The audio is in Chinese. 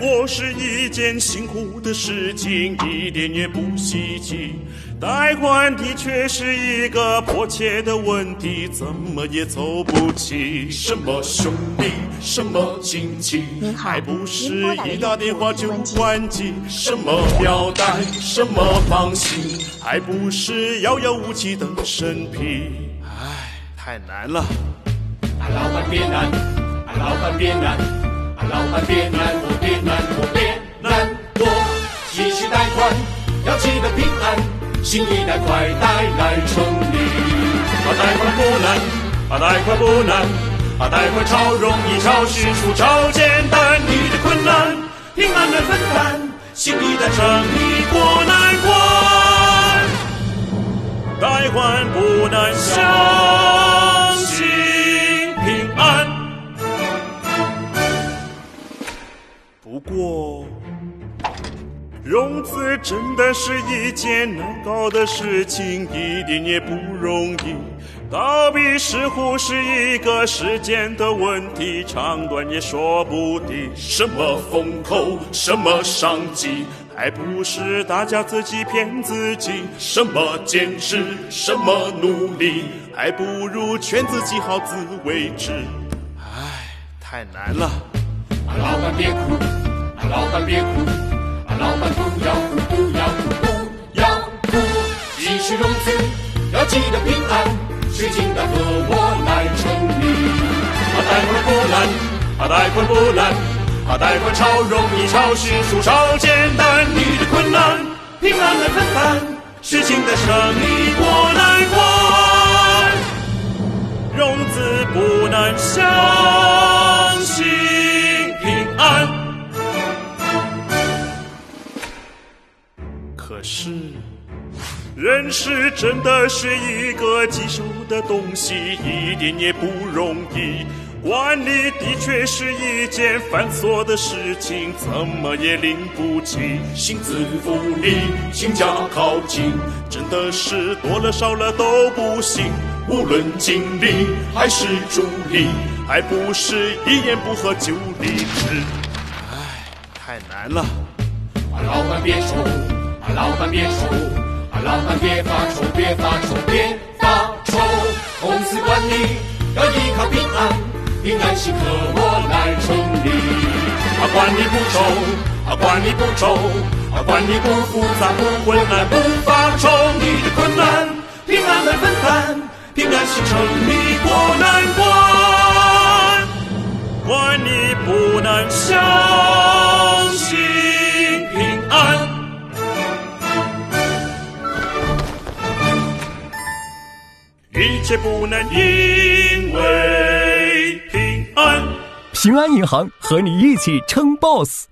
过是一件辛苦的事情，一点也不稀奇。贷款的确是一个迫切的问题，怎么也凑不齐。什么兄弟，什么亲戚，还不是一打电话就关机。什么表单，什么放心，还不是遥遥无期等审批。唉，太难了。啊，老板别难，啊，老板别难，啊，老板别难，过别难，过别难，过继续贷款，要记得平安。新一代快带来胜利，把贷款不难，把贷款不难，把贷款超容易、超迅速、超简单。你的困难，平安来分担，新一代胜利过难关。贷款不难，不过。融资真的是一件难搞的事情，一点也不容易。倒闭似乎是一个时间的问题，长短也说不定。什么风口，什么商机，还不是大家自己骗自己。什么坚持，什么努力，还不如劝自己好自为之。唉，太难了。啊，老板别哭，啊，老板别哭。啊老板不要？哭，不要？哭，不要？哭，继续融资，要？记得平安，事情的和我来成立。啊，贷款不难，啊，贷款不难，啊，贷款超容易，超迅速，超简单。你的困难，平安来分担，事情的胜利过难关。人事真的是一个棘手的东西，一点也不容易。管理的确是一件繁琐的事情，怎么也领不起。薪资福利、薪价考勤，真的是多了少了都不行。无论经理还是助理，还不是一言不合就离职。唉，太难了。老板别愁。老板别愁，老板别发愁，别发愁，别发愁。公司管理要依靠平安，平安喜和我来成立。啊，管理不愁，啊，管理不愁，啊，管理不复杂，不困难，不发愁。你的困难，平安来分担，平安喜成立过难关。管理不难，想切不能，因为平安。平安银行和你一起称 boss。